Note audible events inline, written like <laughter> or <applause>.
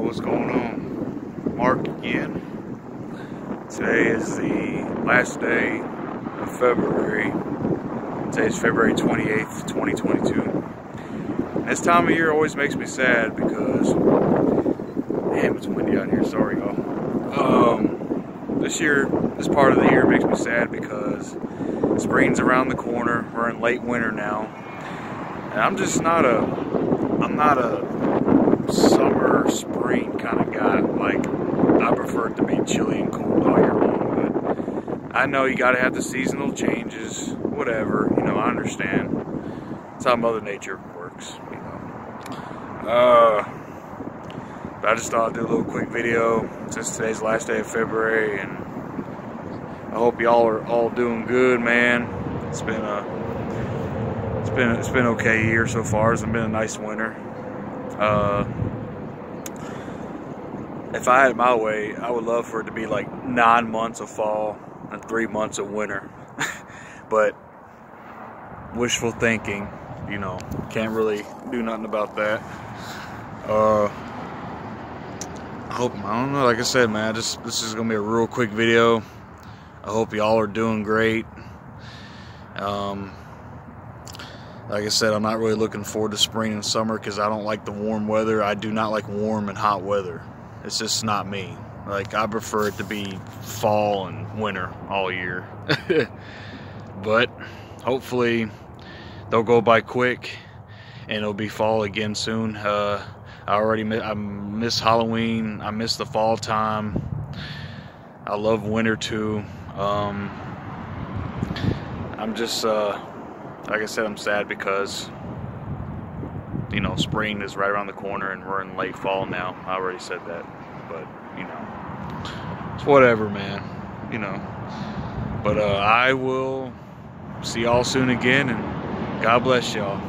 what's going on? Mark again. Today is the last day of February. Today is February 28th, 2022. This time of year always makes me sad because, damn, it's windy out here. Sorry, y'all. Um, this year, this part of the year makes me sad because spring's around the corner. We're in late winter now, and I'm just not a, I'm not a summer spring kind of guy. Like I prefer it to be chilly and cold all year long. But I know you got to have the seasonal changes, whatever. You know, I understand. That's how Mother Nature works. You know. Uh, I just thought I'd do a little quick video since today's last day of February, and I hope y'all are all doing good, man. It's been a it's been it's been okay year so far. It's been a nice winter. Uh, if I had my way, I would love for it to be like nine months of fall and three months of winter. <laughs> but wishful thinking, you know, can't really do nothing about that. Uh, I hope I don't know. Like I said, man, just this is gonna be a real quick video. I hope y'all are doing great. Um, like I said, I'm not really looking forward to spring and summer because I don't like the warm weather. I do not like warm and hot weather. It's just not me. Like I prefer it to be fall and winter all year. <laughs> but hopefully they'll go by quick and it'll be fall again soon. Uh, I already miss, I miss Halloween. I miss the fall time. I love winter too. Um, I'm just, uh, like I said, I'm sad because, you know, spring is right around the corner and we're in late fall now. I already said that, but, you know, it's whatever, man, you know. But uh, I will see y'all soon again and God bless y'all.